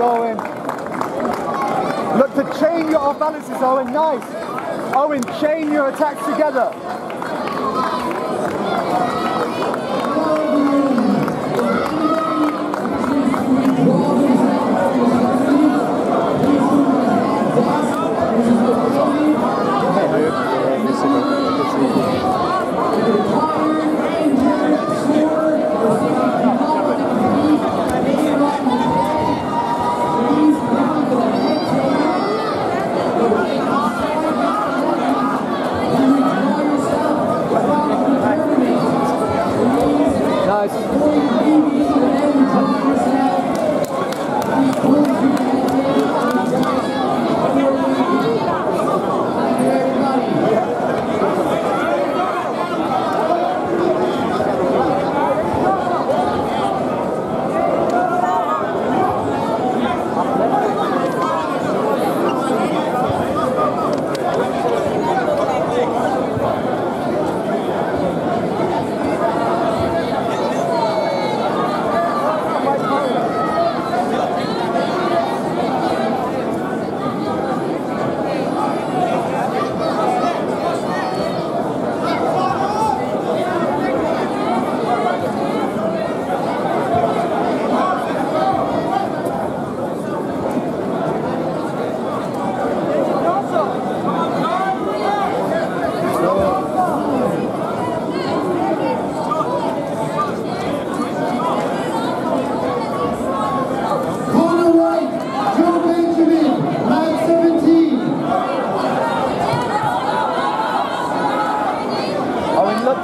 Owen. Look to chain your off balances, Owen. Nice. Owen, chain your attacks together.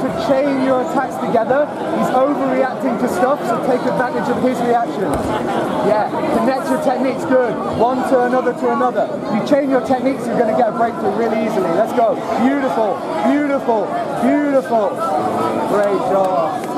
To chain your attacks together. He's overreacting to stuff, so take advantage of his reactions. Yeah, connect your techniques good. One to another to another. You chain your techniques, you're going to get a breakthrough really easily. Let's go. Beautiful, beautiful, beautiful. Great job.